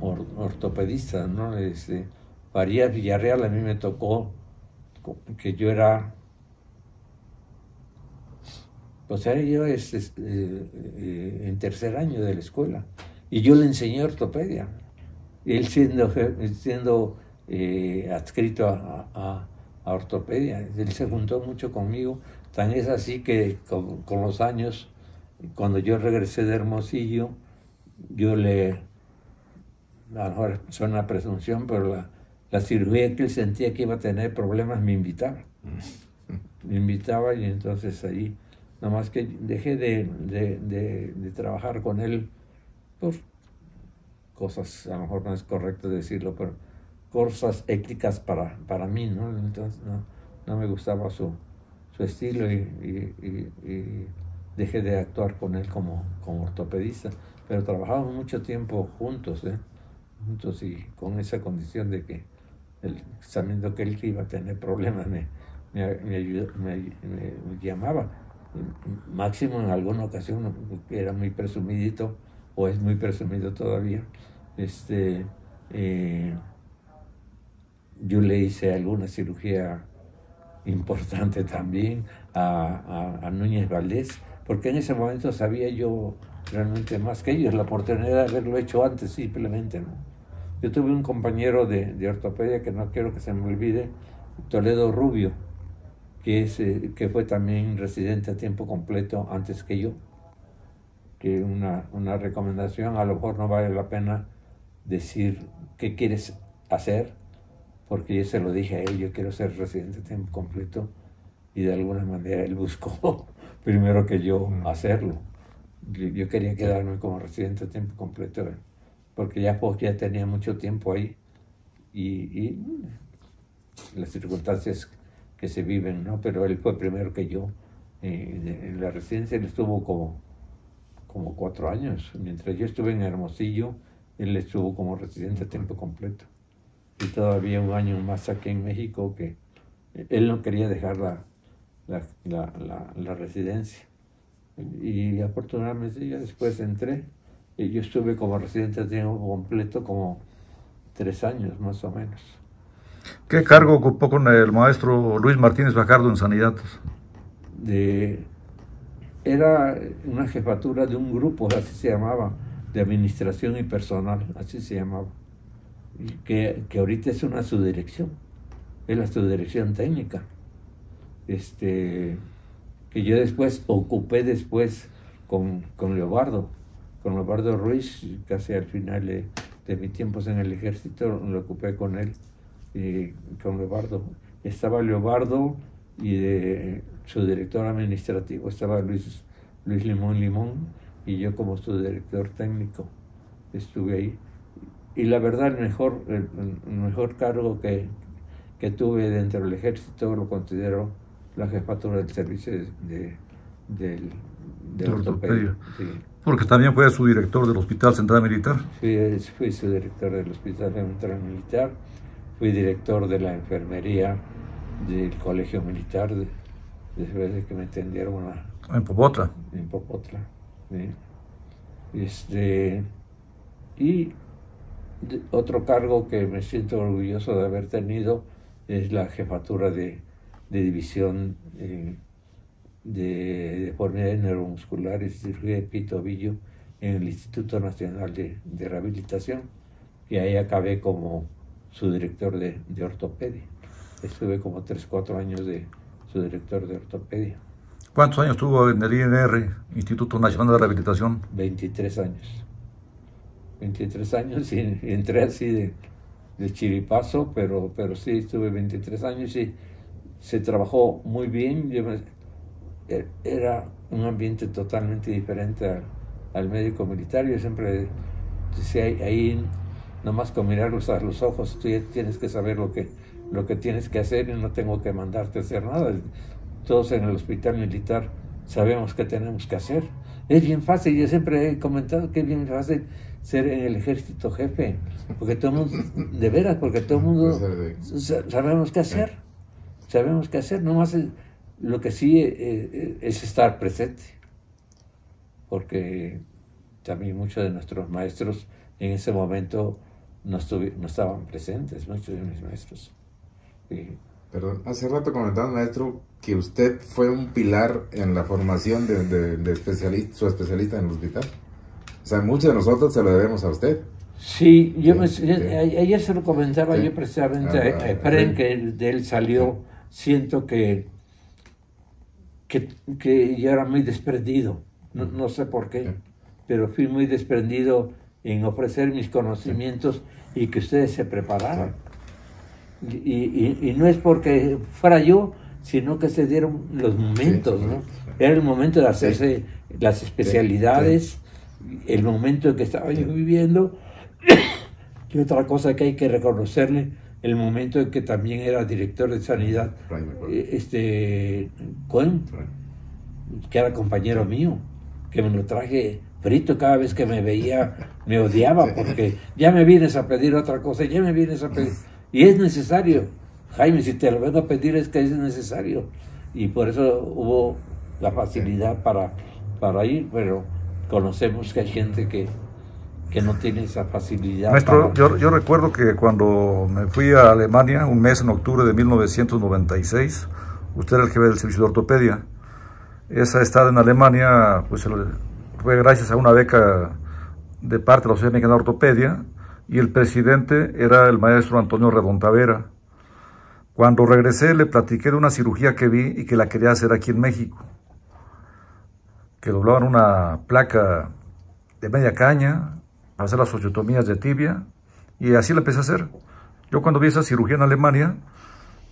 ortopedistas, ¿no? Este, Farías Villarreal a mí me tocó que yo era, pues era yo es, eh, eh, en tercer año de la escuela y yo le enseñé ortopedia. Él siendo, siendo eh, adscrito a, ortopedia, él se juntó mucho conmigo, tan es así que con, con los años, cuando yo regresé de Hermosillo, yo le, a lo mejor suena presunción, pero la, la cirugía que él sentía que iba a tener problemas me invitaba. Me invitaba y entonces ahí, nomás que dejé de, trabajar con él por cosas, a lo mejor no es correcto decirlo, pero cosas éticas para, para mí, ¿no? Entonces no, me gustaba su, estilo y, dejé de actuar con él como, como ortopedista. Pero trabajamos mucho tiempo juntos, ¿eh? juntos y con esa condición de que sabiendo que él iba a tener problemas, me, me, llamaba. Máximo en alguna ocasión, era muy presumidito, o es muy presumido todavía, este, eh, yo le hice alguna cirugía importante también a, a, Núñez Valdés, porque en ese momento sabía yo realmente más que ellos, la oportunidad de haberlo hecho antes simplemente, ¿no? Yo tuve un compañero de, ortopedia que no quiero que se me olvide, Toledo Rubio, que, es, eh, que fue también residente a tiempo completo antes que yo. Que una, una recomendación, a lo mejor no vale la pena decir qué quieres hacer, porque yo se lo dije a él, yo quiero ser residente a tiempo completo, y de alguna manera él buscó primero que yo hacerlo. Yo quería quedarme como residente a tiempo completo porque ya, pues, ya tenía mucho tiempo ahí y, las circunstancias que se viven, ¿no? Pero él fue primero que yo. Eh, en la residencia él estuvo como, como cuatro años. Mientras yo estuve en Hermosillo, él estuvo como residente a tiempo completo. Y todavía un año más aquí en México que él no quería dejar la, la, la, la residencia. Y afortunadamente ya después entré yo estuve como residente de tiempo completo como tres años más o menos. ¿Qué cargo ocupó con el maestro Luis Martínez Bajardo en Sanidad? De, era una jefatura de un grupo, así se llamaba, de administración y personal, así se llamaba, que, que ahorita es una subdirección, es la subdirección técnica, este, que yo después ocupé después con, con Leobardo con Leobardo Ruiz, casi al final de, mis tiempos en el ejército, lo ocupé con él, y con Leobardo. Estaba Leobardo y de, su director administrativo estaba Luis, Luis Limón Limón y yo como su director técnico estuve ahí. Y la verdad, el mejor, el, mejor cargo que, que, tuve dentro del ejército lo considero la jefatura del servicio de, del, de ortopedia. Porque también fue su director del Hospital Central Militar. Fui, fui su director del Hospital Central Militar, fui director de la enfermería del Colegio Militar, después de que me entendieron a, en Popotla. En Popotla, Este, y otro cargo que me siento orgulloso de haber tenido es la jefatura de, de división en de deformidades neuromusculares y cirugía de pitobillo en el Instituto Nacional de, Rehabilitación y ahí acabé como su director de, ortopedia. Estuve como 3, 4 años de su director de ortopedia. ¿Cuántos años tuvo en el INR, Instituto Nacional de Rehabilitación? 23 años. 23 años y entré así de, de chiripazo, pero, pero sí estuve 23 años y se trabajó muy bien. Er, era un ambiente totalmente diferente al, médico militar. Yo siempre decía ahí, nomás con mirarlos a los ojos, tú ya tienes que saber lo que, lo que tienes que hacer y no tengo que mandarte a hacer nada. Todos en el hospital militar sabemos qué tenemos que hacer. Es bien fácil, yo siempre he comentado que es bien fácil ser en el ejército jefe, porque todo el mundo, de veras, porque todo el mundo sabemos qué hacer, sabemos qué hacer, nomás lo que sí eh, eh, es estar presente, porque también muchos de nuestros maestros en ese momento no, no estaban presentes muchos de mis maestros. Perdón, hace rato comentaba, maestro, que usted fue un pilar en la formación de, de, de especialista, su especialista en el hospital. O sea, muchos de nosotros se lo debemos a usted. Sí, yo Sí, me, sí. a- ayer se lo comentaba Sí. yo precisamente Ah, a, a ah, Efren, sí. que de él salió, siento que, que, que yo era muy desprendido, no, no sé por qué, pero fui muy desprendido en ofrecer mis conocimientos y que ustedes se prepararan. Y, y- y no es porque fuera yo, sino que se dieron los momentos, Sí, ¿no? sí. Era el momento de hacerse las especialidades, el momento en que estaba yo viviendo, y otra cosa que hay que reconocerle, el momento en que también era director de sanidad, eh, este, Cohen, que era compañero mío, que me lo traje frito cada vez que me veía, me odiaba Sí. porque ya me vienes a pedir otra cosa, ya me vienes a pedir. Y es necesario, Jaime, si te lo vengo a pedir es que es necesario. Y por eso hubo la facilidad para, para ir, pero conocemos que hay gente que, que no tiene esa facilidad. Maestro, para- yo, yo recuerdo que cuando me fui a Alemania, un mes en octubre de 1996, usted era el jefe del servicio de ortopedia. Esa estada en Alemania pues, fue gracias a una beca de parte de la Sociedad Mexicana de Ortopedia y el presidente era el maestro Antonio Redontavera. Cuando regresé le platiqué de una cirugía que vi y que la quería hacer aquí en México. Que doblaban una placa de media caña, para hacer las osteotomías de tibia, y así la empecé a hacer. Yo cuando vi esa cirugía en Alemania,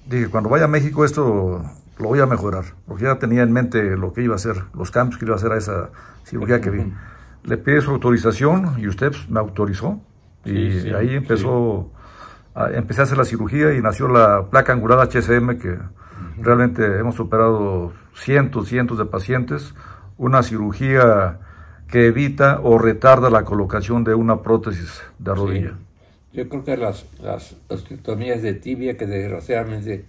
dije, cuando vaya a México esto lo voy a mejorar, porque ya tenía en mente lo que iba a hacer, los cambios que iba a hacer a esa cirugía que vi. Le pedí su autorización y usted pues, me autorizó, y Sí, sí, ahí empezó, a- empecé a hacer la cirugía y nació la placa angulada HSM, que realmente hemos operado cientos, cientos de pacientes, una cirugía que evita o retarda la colocación de una prótesis de Sí. rodilla. Yo creo que las, las osteotomías de tibia, que desgraciadamente,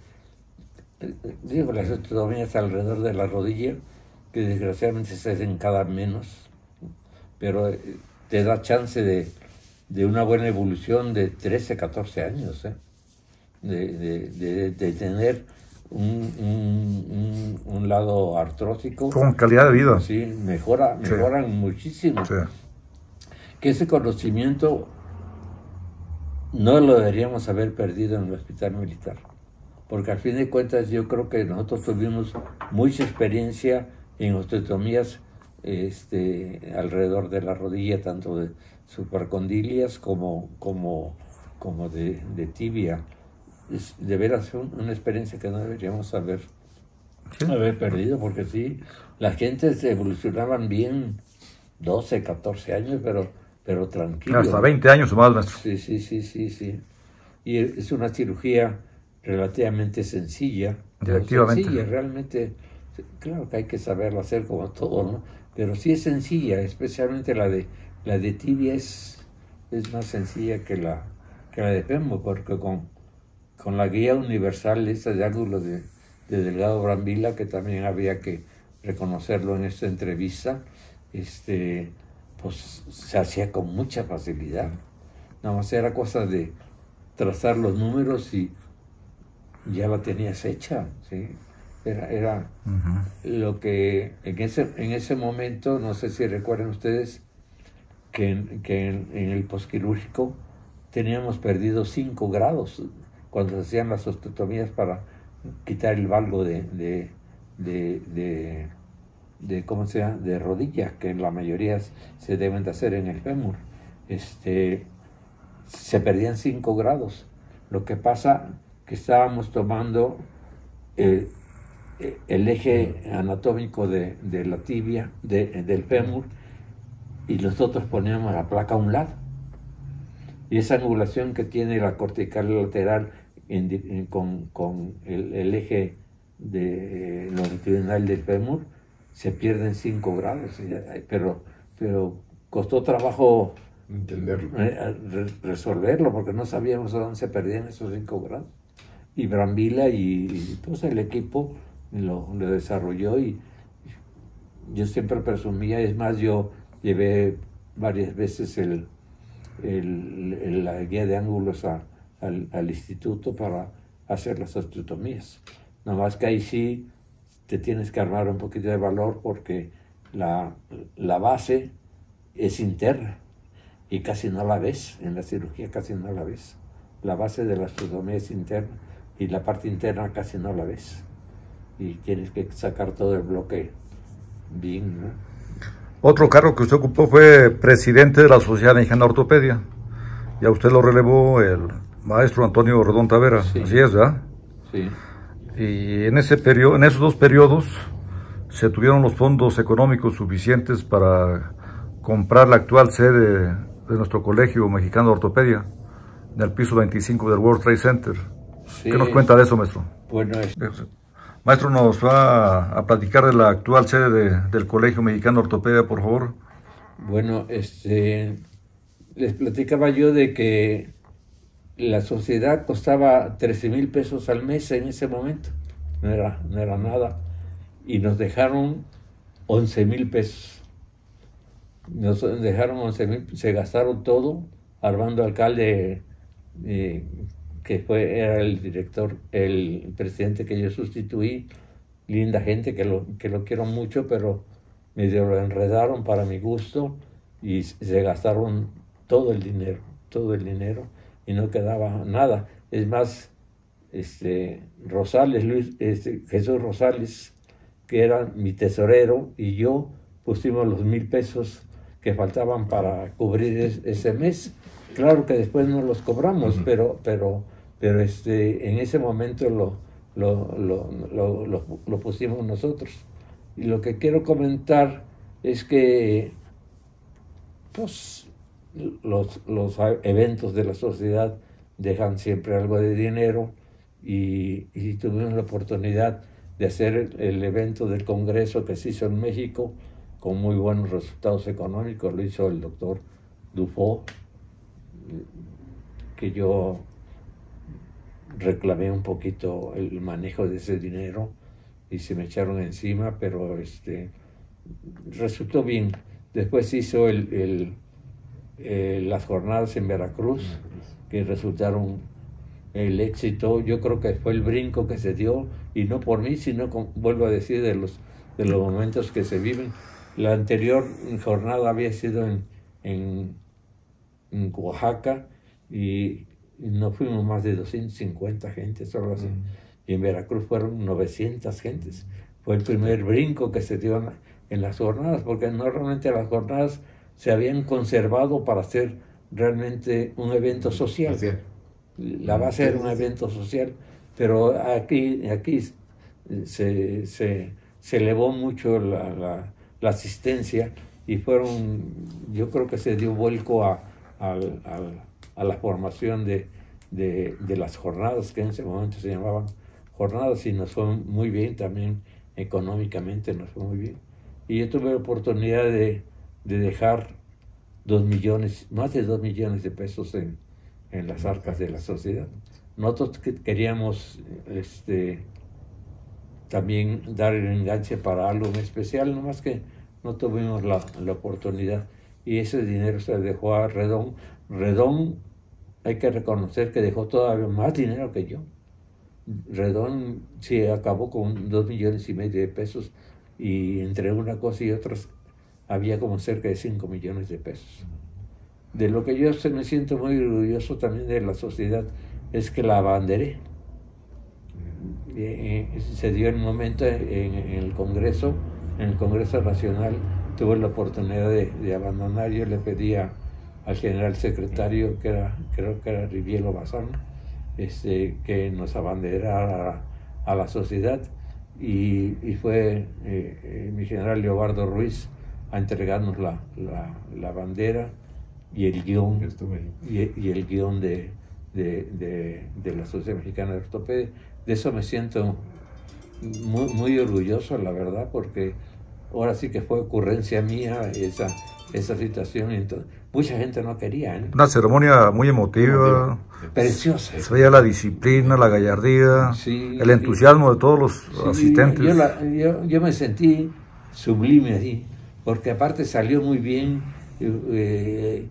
eh, digo, las osteotomías alrededor de la rodilla, que desgraciadamente se hacen cada menos, pero eh, te da chance de, de una buena evolución de 13, 14 años, ¿eh? de, de- de- de tener un, un- un- lado artrósico. Con calidad de vida. Sí, mejora, Sí. mejoran muchísimo Sí. que ese conocimiento no lo deberíamos haber perdido en el hospital militar. Porque al fin de cuentas yo creo que nosotros tuvimos mucha experiencia en osteotomías este, alrededor de la rodilla, tanto de supercondilias como, como, como de, de tibia. Es de veras un- una experiencia que no deberíamos haber, Sí. haber perdido, porque sí, las gentes evolucionaban bien 12, 14 años, pero, pero tranquilo. Hasta 20 años o más, maestro. Sí, sí, sí, sí, sí. Y es una cirugía relativamente sencilla. Efectivamente. Sencilla, realmente, claro que hay que saberlo hacer como todo, ¿no? Pero sí es sencilla, especialmente la de la de tibia es, es más sencilla que la, que la de fémur, porque con, con la guía universal esa de ángulo de, de Delgado Brambila, que también había que reconocerlo en esta entrevista, este, pues se hacía con mucha facilidad. Nada más era cosa de trazar los números y ya la tenías hecha, ¿sí? Era, era lo que en ese, en ese momento, no sé si recuerdan ustedes, que, en- el posquirúrgico teníamos perdido 5 grados cuando se hacían las osteotomías para quitar el valgo de, de, de, ¿cómo se de rodilla, que en la mayoría se deben de hacer en el fémur. Este, se perdían 5 grados. Lo que pasa que estábamos tomando eh, eh, el eje anatómico de, de la tibia, de- del fémur, y nosotros poníamos la placa a un lado. Y esa angulación que tiene la cortical lateral en di- en- con, con el, el eje de, eh, longitudinal del fémur, se pierden 5 grados. ay, Pero, pero costó trabajo Entenderlo. eh, re- resolverlo porque no sabíamos a dónde se perdían esos 5 grados. Y Brambila y, y pues el equipo lo, lo desarrolló y yo siempre presumía, es más, yo llevé varias veces el, la guía de ángulos al, al, instituto para hacer las osteotomías. Nada más que ahí sí te tienes que armar un poquito de valor porque la, la base es interna y casi no la ves, en la cirugía casi no la ves. La base de la osteotomía es interna y la parte interna casi no la ves. Y tienes que sacar todo el bloque bien, ¿no? Otro cargo que usted ocupó fue presidente de la Sociedad Mexicana de Ortopedia. Y a usted lo relevó el maestro Antonio Redón Tavera. Así es, ¿verdad? Sí. Y en, ese periodo, en esos dos periodos se tuvieron los fondos económicos suficientes para comprar la actual sede de nuestro Colegio Mexicano de Ortopedia, en el piso 25 del World Trade Center. ¿Qué nos cuenta de eso, maestro? Bueno, es... Maestro, nos va a platicar de la actual sede del Colegio Mexicano Ortopedia, por favor. Bueno, este, les platicaba yo de que la sociedad costaba 13 mil pesos al mes en ese momento, no era, no era nada, y nos dejaron 11 mil pesos. Nos dejaron 11 mil, se gastaron todo. Armando Alcalde eh, que fue, era el director, el presidente que yo sustituí, linda gente que lo, que lo quiero mucho, pero medio lo enredaron para mi gusto y se gastaron todo el dinero, todo el dinero y no quedaba nada. Es más, este, Rosales, Luis, este, Jesús Rosales, que era mi tesorero, y yo pusimos los mil pesos que faltaban para cubrir ese mes. Claro que después no los cobramos, pero, pero pero este, en ese momento lo, lo, pusimos nosotros. Y lo que quiero comentar es que pues, los, eventos de la sociedad dejan siempre algo de dinero y, tuvimos la oportunidad de hacer el, evento del Congreso que se hizo en México con muy buenos resultados económicos. Lo hizo el doctor Dufo, que yo reclamé un poquito el manejo de ese dinero y se me echaron encima, pero este resultó bien. Después hizo el, las jornadas en Veracruz, que resultaron el éxito. Yo creo que fue el brinco que se dio, y no por mí, sino, vuelvo a decir, de los, de los momentos que se viven. La anterior jornada había sido en, en, en Oaxaca y no fuimos más de 250 gentes, solo así. Y en Veracruz fueron 900 gentes. Fue el primer brinco que se dio en, las jornadas, porque normalmente las jornadas se habían conservado para hacer realmente un evento social. La base era un evento social, pero aquí, aquí se, se, se elevó mucho la, la, asistencia y fueron, yo creo que se dio vuelco a, al, a la formación de, de, las jornadas, que en ese momento se llamaban jornadas, y nos fue muy bien también económicamente, nos fue muy bien. Y yo tuve la oportunidad de, de dejar dos millones, más de dos millones de pesos en, en las arcas de la sociedad. Nosotros queríamos este, también dar el enganche para algo especial, nomás que no tuvimos la, la oportunidad. Y ese dinero se dejó a Redón. Redón hay que reconocer que dejó todavía más dinero que yo. Redón se acabó con dos millones y medio de pesos y entre una cosa y otra había como cerca de cinco millones de pesos. De lo que yo me siento muy orgulloso también de la sociedad es que la abanderé. Eh, eh, se dio el momento en, el Congreso, en el Congreso Nacional, tuve la oportunidad de, de abandonar, yo le pedía al general secretario, que era, creo que era Rivielo Bazán, este, que nos abanderara a, la sociedad y, fue eh, eh, mi general Leobardo Ruiz a entregarnos la, la, bandera y el guion, y, el guion de, de, de, la Sociedad Mexicana de Ortopedia. De eso me siento muy, muy orgulloso, la verdad, porque ahora sí que fue ocurrencia mía esa, esa situación. Entonces, mucha gente no quería. ¿eh? Una ceremonia muy emotiva. Preciosa. Se veía la disciplina, la gallardía, el entusiasmo de todos los asistentes. Yo, yo, me sentí sublime ahí, porque aparte salió muy bien. Eh,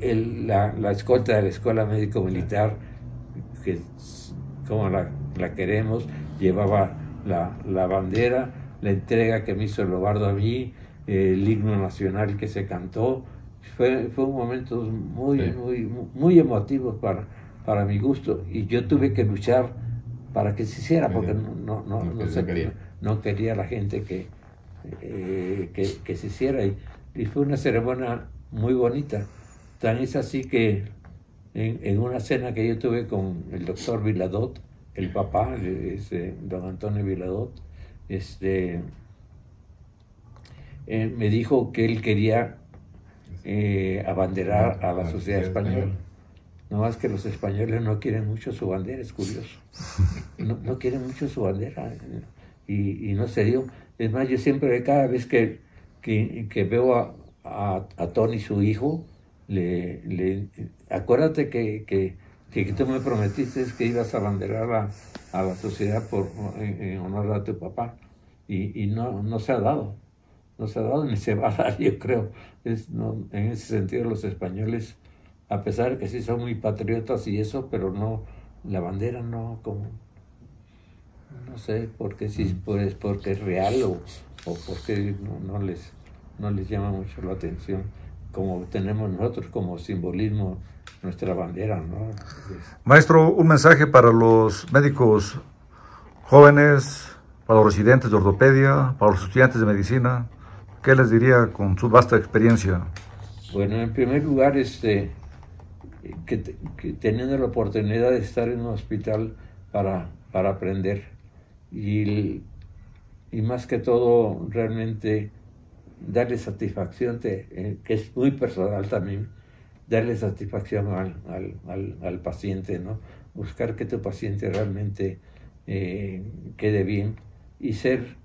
la, la, escolta de la Escuela Médico Militar, que como la, la queremos, llevaba la, la, bandera, la entrega que me hizo Lobardo a mí, el himno nacional que se cantó. Fue, fue un momento muy, muy, muy emotivo para, para mi gusto y yo tuve que luchar para que se hiciera porque no, no, no, no, quería. no quería la gente que, eh, que, que, se hiciera y, y, fue una ceremonia muy bonita. Tan es así que en, en, una cena que yo tuve con el doctor Viladot, el papá, ese, don Antonio Viladot, este, eh, me dijo que él quería eh, abanderar a la sociedad española. No más que los españoles no quieren mucho su bandera, es curioso. No, no quieren mucho su bandera y, y, no se dio. Es más, yo siempre, cada vez que, que, que veo a, a, a, Tony, su hijo, le, le acuérdate que, que, que, tú me prometiste que ibas a abanderar a, a la sociedad por, en, honor a tu papá. Y, y no, no se ha dado. No se ha dado ni se va a dar, yo creo. Es, no, en ese sentido, los españoles, a pesar de que sí son muy patriotas y eso, pero no, la bandera no, como, no sé, porque sí, pues, porque es real o, o porque no, no, les, no les llama mucho la atención, como tenemos nosotros como simbolismo nuestra bandera, ¿no? Maestro, un mensaje para los médicos jóvenes, para los residentes de ortopedia, para los estudiantes de medicina, ¿Qué les diría con su vasta experiencia? Bueno, en primer lugar, este, que, teniendo la oportunidad de estar en un hospital para, para aprender y, y más que todo realmente darle satisfacción, eh, que es muy personal también, darle satisfacción al, al, al, paciente, ¿no? buscar que tu paciente realmente eh, quede bien y ser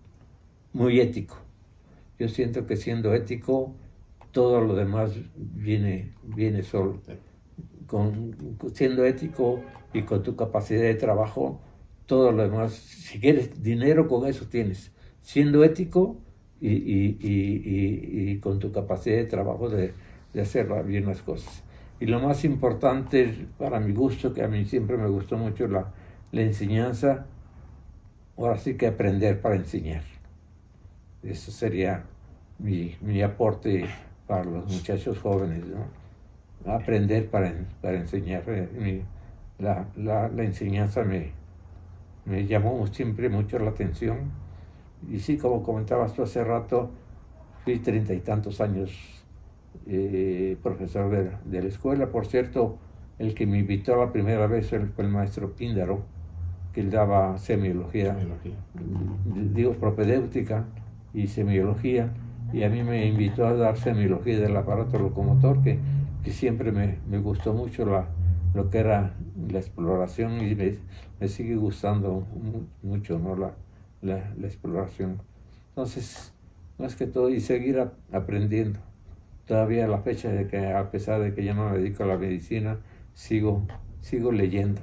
muy ético yo siento que siendo ético, todo lo demás viene, viene solo. Con, siendo ético y con tu capacidad de trabajo, todo lo demás, si quieres dinero, con eso tienes. Siendo ético y, y, y, y con tu capacidad de trabajo de, de hacer bien las cosas. Y lo más importante, para mi gusto, que a mí siempre me gustó mucho la, la enseñanza, ahora sí que aprender para enseñar. Eso sería mi, mi aporte para los muchachos jóvenes, ¿no? Aprender para, para enseñar. Eh, mi, la, la, la, enseñanza me, me llamó siempre mucho la atención. Y sí, como comentabas tú hace rato, fui treinta y tantos años eh, profesor de, de, la escuela. Por cierto, el que me invitó la primera vez fue el maestro Píndaro, que él daba semiología, semiología. digo, propedéutica y semiología, y a mí me invitó a dar semiología del aparato locomotor, que, que siempre me, me, gustó mucho la, lo que era la exploración y me, me sigue gustando mucho ¿no? la, la, exploración. Entonces, más que todo, y seguir aprendiendo. Todavía a la fecha de que, a pesar de que ya no me dedico a la medicina, sigo, sigo leyendo.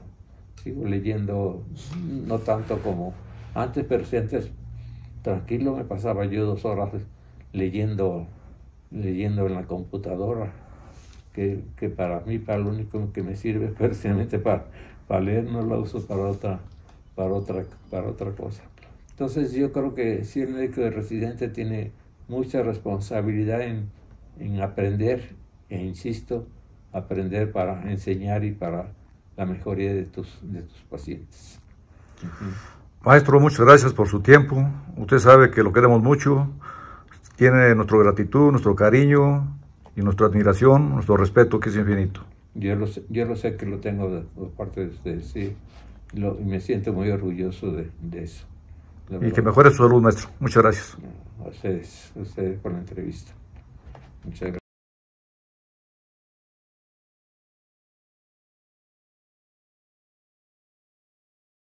Sigo leyendo, no tanto como antes, pero antes tranquilo me pasaba yo dos horas leyendo, leyendo en la computadora, que, que, para mí, para lo único que me sirve precisamente para, para leer, no la uso para otra, para otra, para otra cosa. Entonces yo creo que si el médico de residente tiene mucha responsabilidad en, en aprender, e insisto, aprender para enseñar y para la mejoría de tus, de tus pacientes. Maestro, muchas gracias por su tiempo. Usted sabe que lo queremos mucho tiene nuestra gratitud, nuestro cariño y nuestra admiración, nuestro respeto que es infinito. Yo lo sé, yo lo sé que lo tengo de, parte de ustedes, sí. Lo, me siento muy orgulloso de, de eso. Y que mejore su salud, maestro. Muchas gracias. A ustedes, a ustedes por la entrevista. Muchas gracias.